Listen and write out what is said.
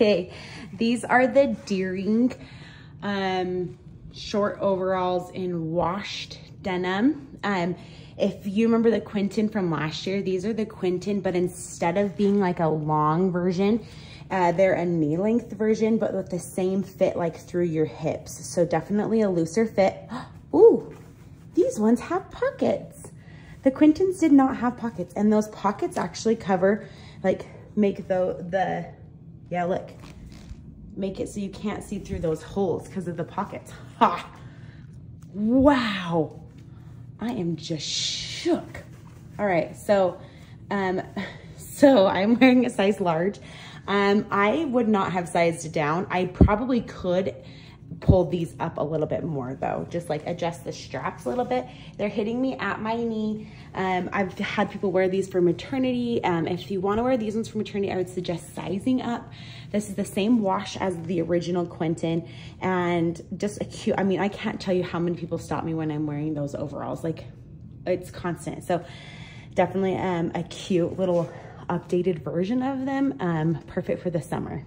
Okay, these are the Dearing um, short overalls in washed denim. Um, if you remember the Quinton from last year, these are the Quinton, but instead of being like a long version, uh, they're a knee length version, but with the same fit like through your hips. So definitely a looser fit. Ooh, these ones have pockets. The Quintons did not have pockets and those pockets actually cover, like make the, the yeah, look, make it so you can't see through those holes because of the pockets. Ha! Wow. I am just shook. All right, so, um, so I'm wearing a size large. Um, I would not have sized down. I probably could pull these up a little bit more though, just like adjust the straps a little bit. They're hitting me at my knee. Um, I've had people wear these for maternity. Um, if you wanna wear these ones for maternity, I would suggest sizing up. This is the same wash as the original Quentin and just a cute, I mean, I can't tell you how many people stop me when I'm wearing those overalls. Like it's constant. So definitely um, a cute little updated version of them. Um, perfect for the summer.